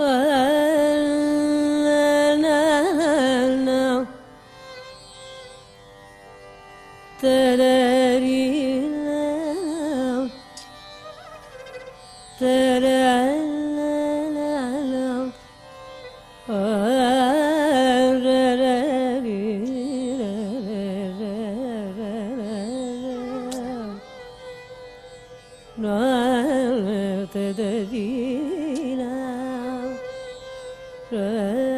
Uh, 唇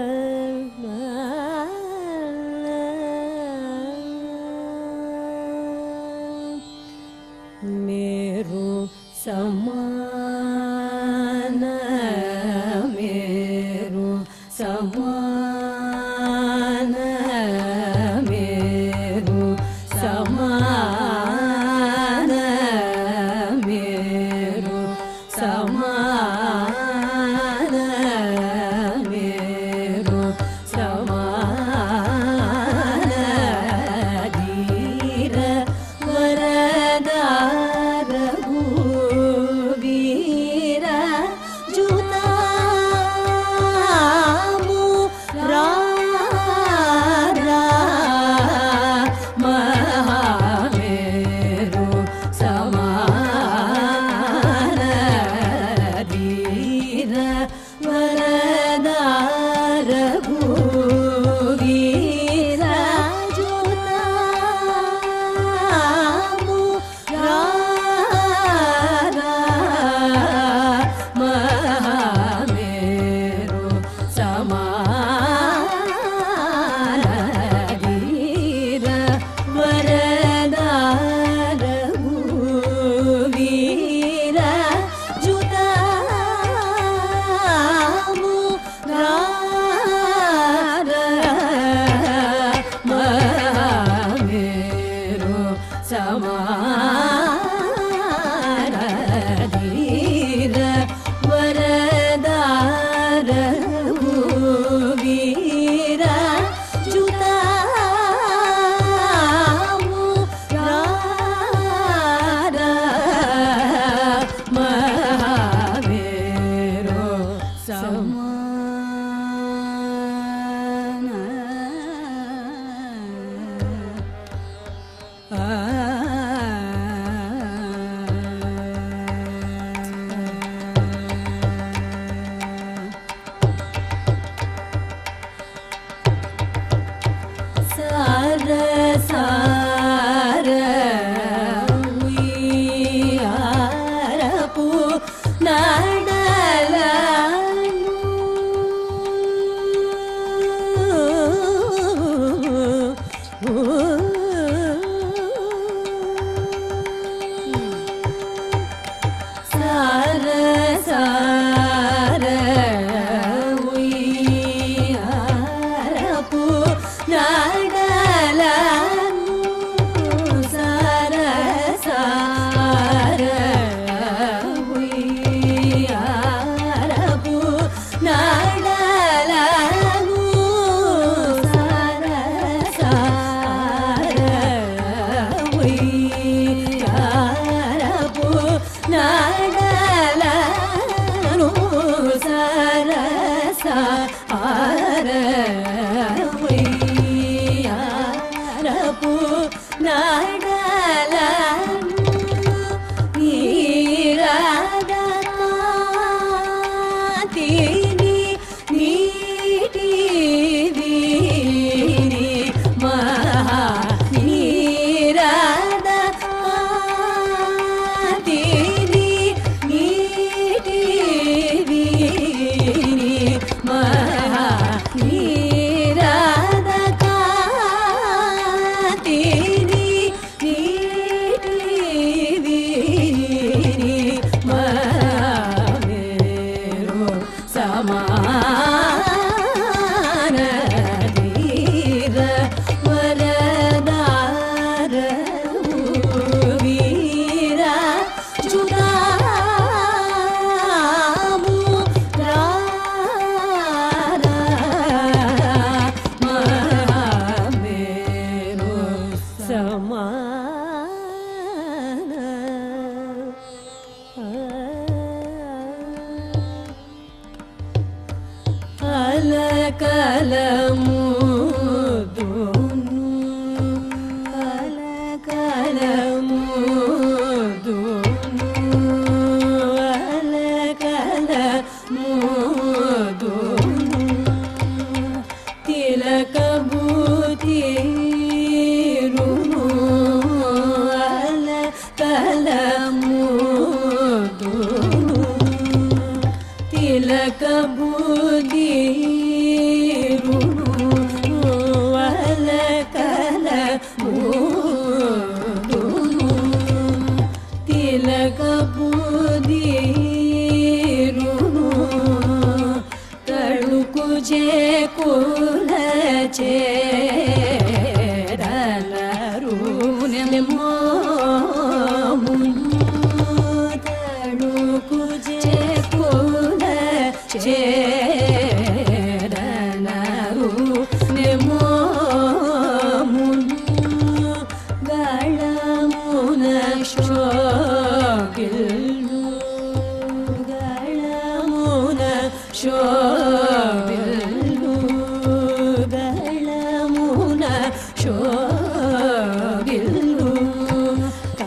चे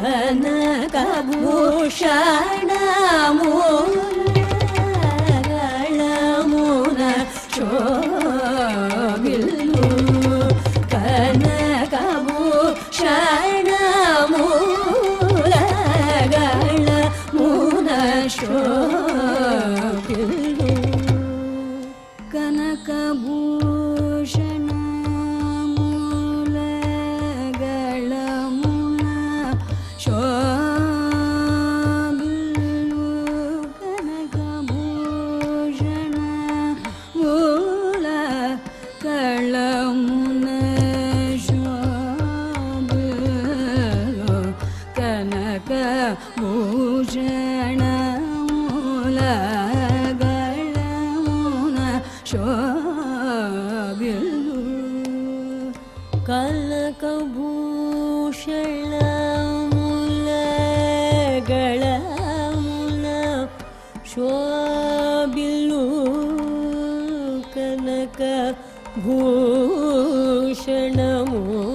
न भूषणमू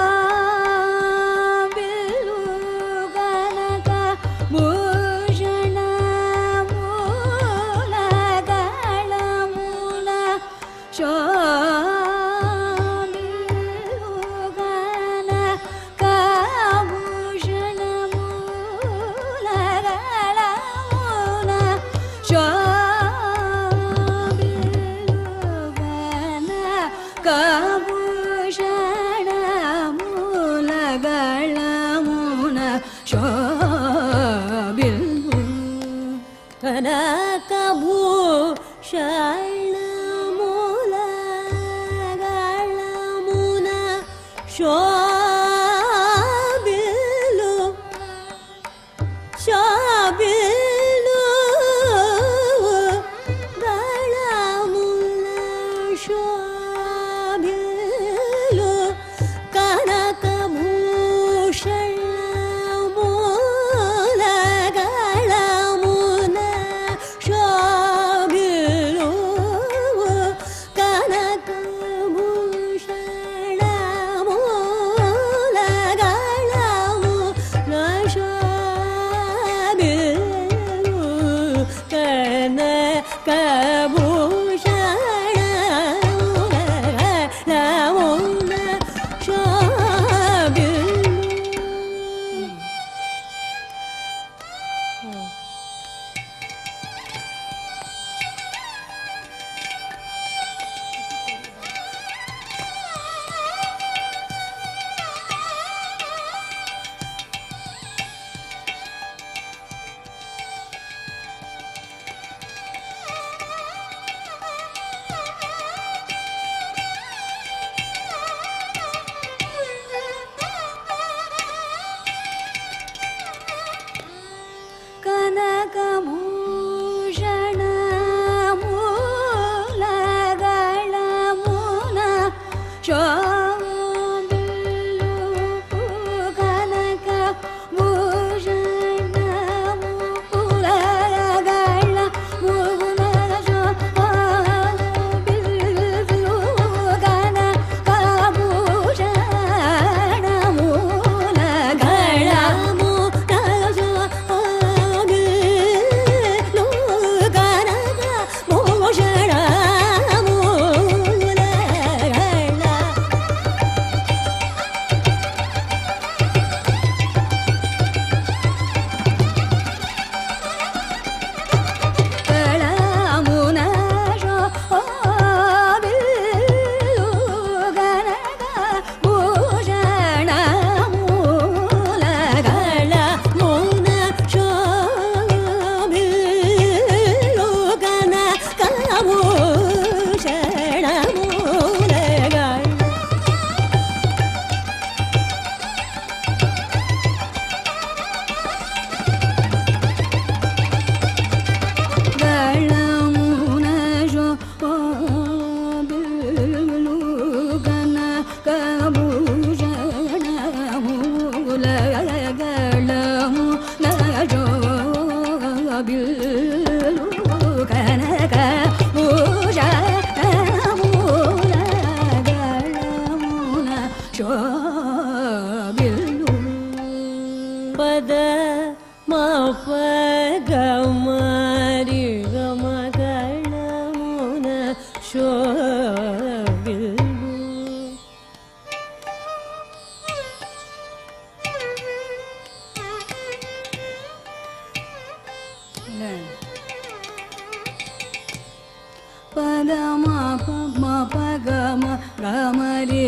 شابل भू शाय பதமா பமா பகம கமரே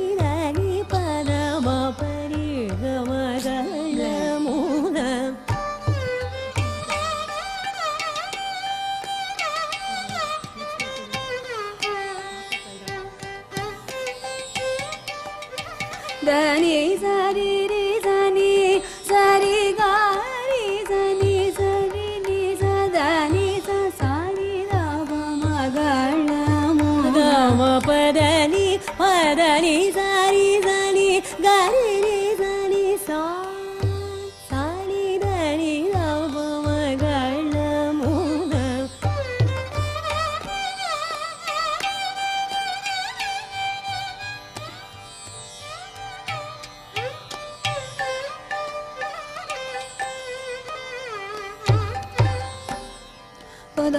ध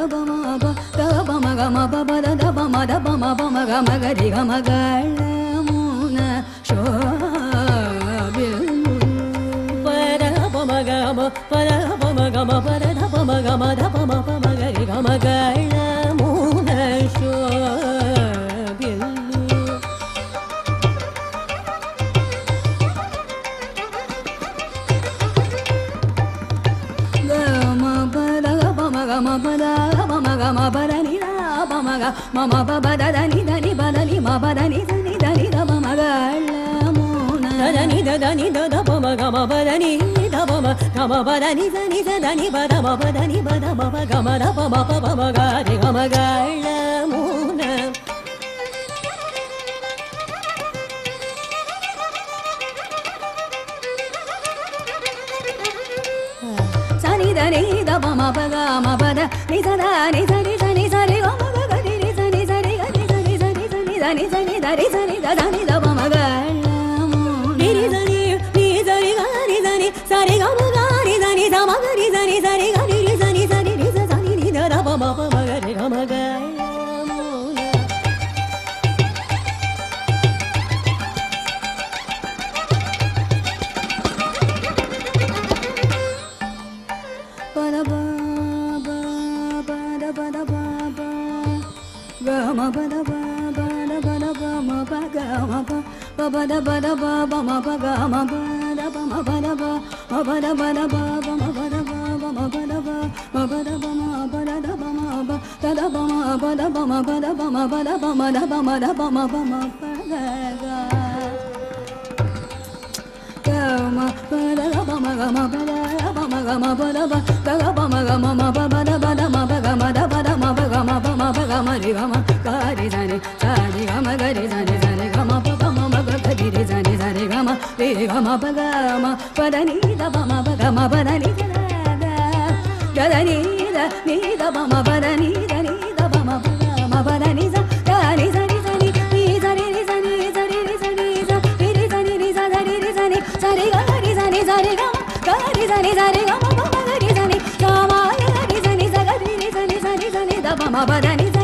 म धी गम गाय शो பரதபமகம पगम परा धप मि गम गा మమ బదని దని బదని మ బదని దని దని ద మగాళ్ళము దని దని ద పమ గమ బదని ద పమ గమ బదని దని దని బద మ బదని బద మమ గమ ద పమ పమ గారి గమ గాళ్ళము సని దని ద పమ పగ మ బద ని సదా ని సరి దని దని దని దని దని ba da ba ba ma ba ga ma ba da ba ma ba da ba ma ba da ba da ba ba ma ba da ba ba ma ba da ba ma ba da ba ma ba da da ba ma ba da da ba ma ba da ba ma ba da ba ma ba da ba ma da ba ma da ba ma ba ma ba da ga ga ma ba da ga ba ma ga ma ba da ga ba ma ga ma ba da ba da ga ba ma ga ma ma ba ba da ba da ma ba ga ma da ba da ma ba ga ma ba ma ba ga ma ri ga ma ga ri da ni sa ni ga ma ga ri da ni रे रे जा रे जा रे ग म रे रे ग म प ग म प द नि द प म प ग म प द नि ग द द ग द नि द नि द प म प द नि द नि द प म प ग म प द नि ज ग नि ज नि ज नि नि ज रे रे ज नि ज रे रे ज नि ज रे रे ज नि रे ज ज रे रे ज नि ज रे ग रे ज नि ज रे ग ग रे ज नि ज रे ग म प ग रे ज नि ग म य रे ज नि ज ग रे रे ज नि ज रे ज नि द प म प द नि ज